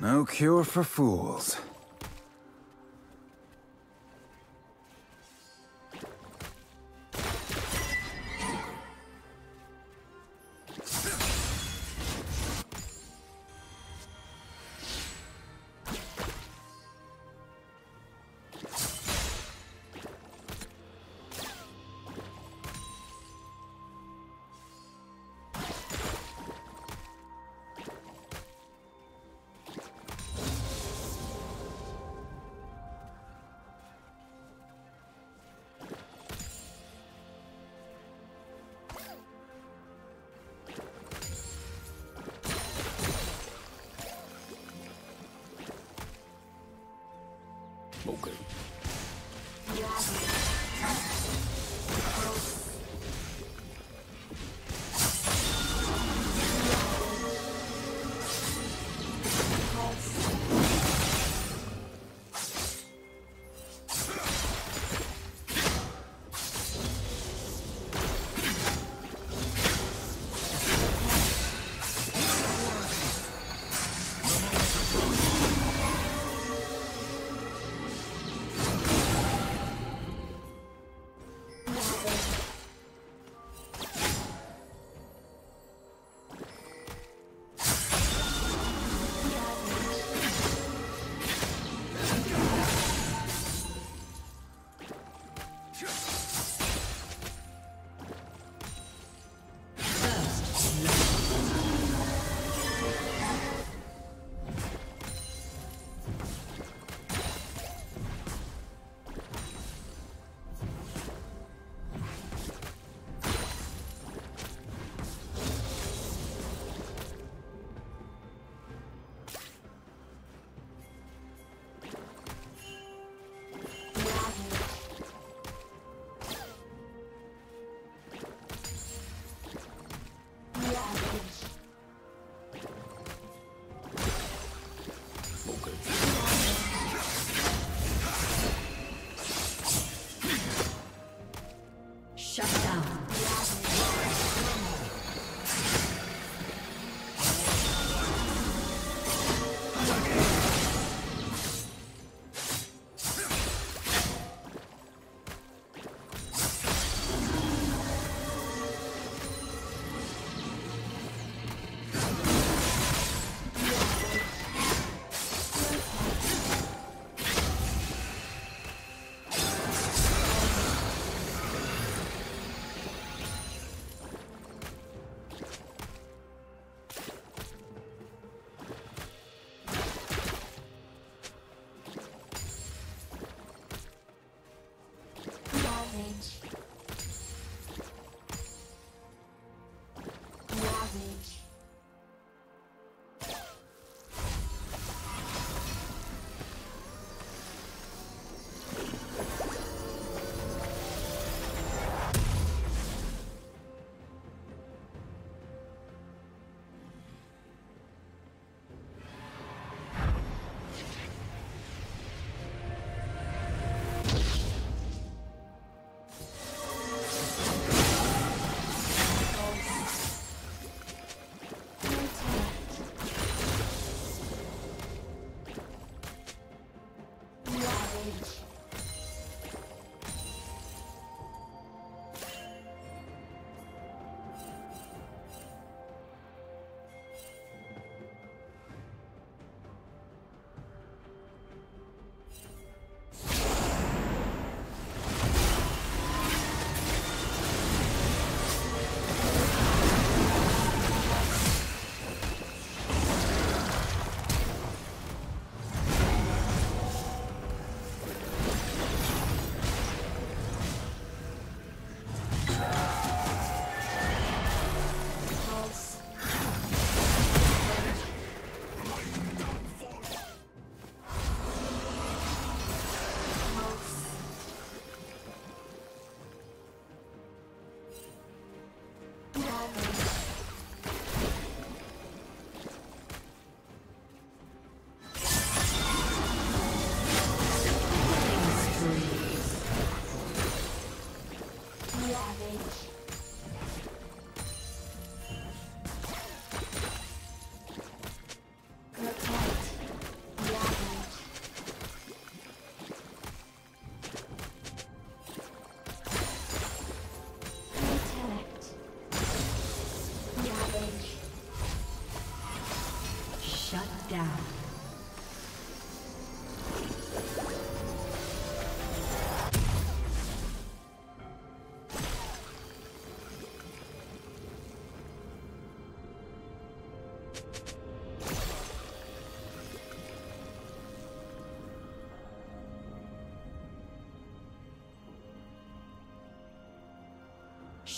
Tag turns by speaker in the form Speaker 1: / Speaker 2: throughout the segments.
Speaker 1: No cure for fools.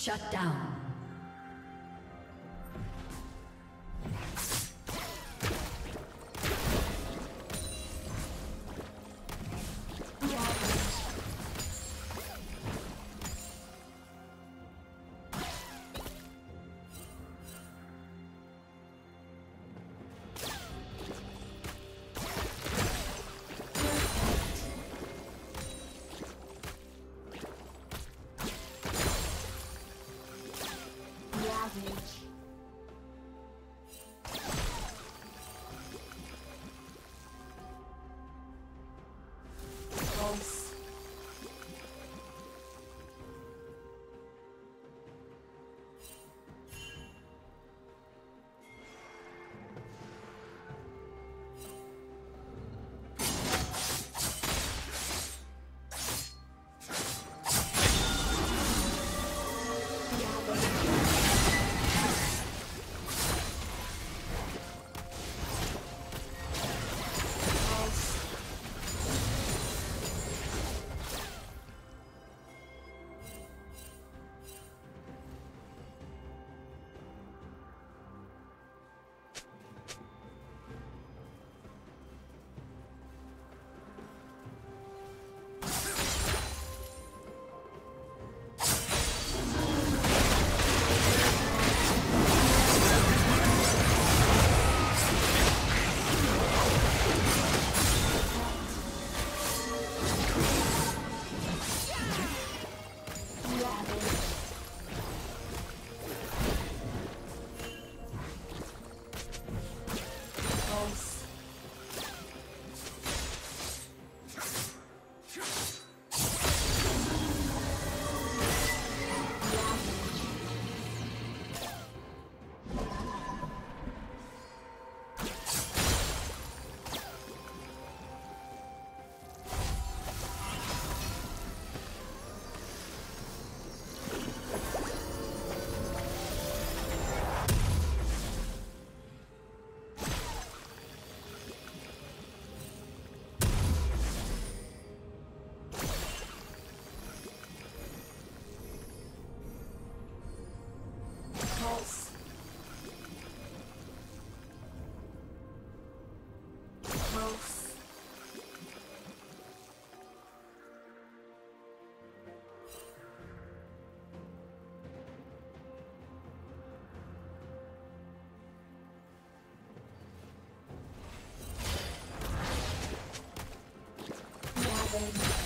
Speaker 2: Shut down.
Speaker 3: Rampage.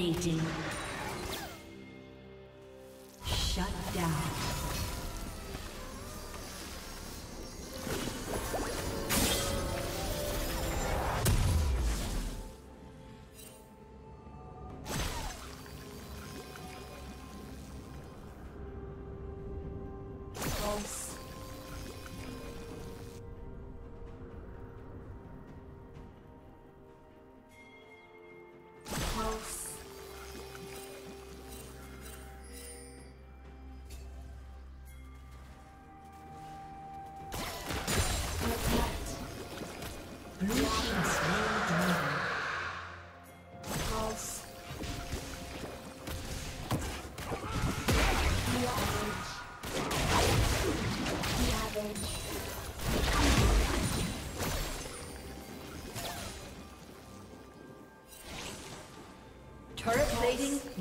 Speaker 3: Dominating.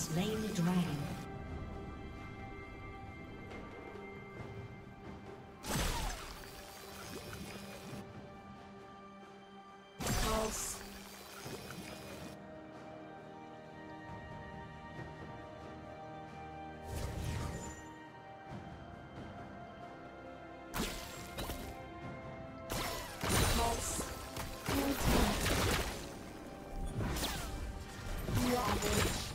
Speaker 3: Slain the dragon. Rampage.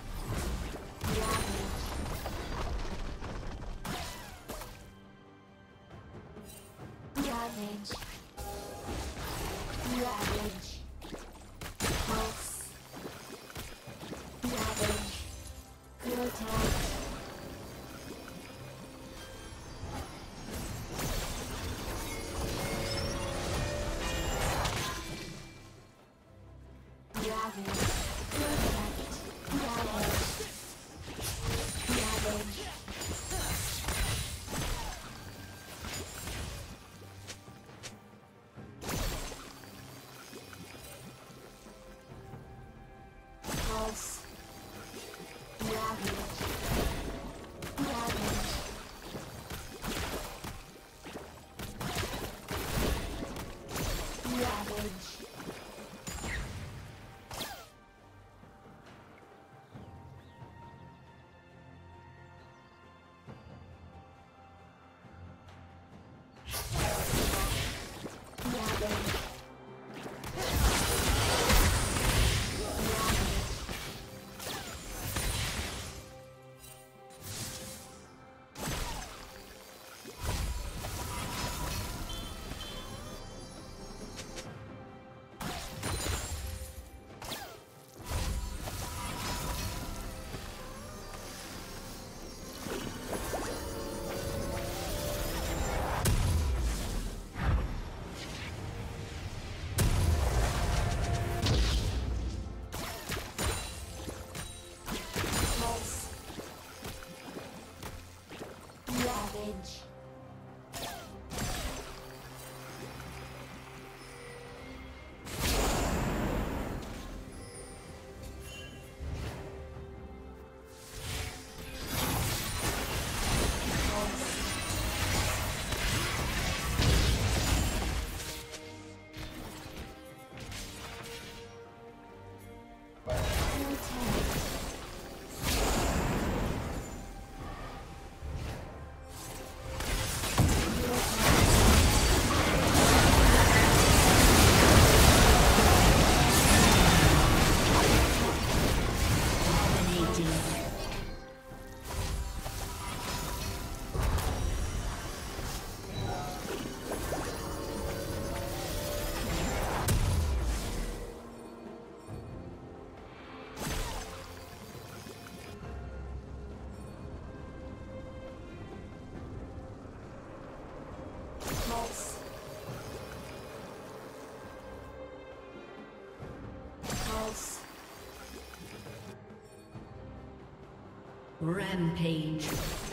Speaker 3: Disconnected. A summoner